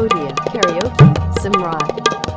Cambodia, karaoke, Simrat.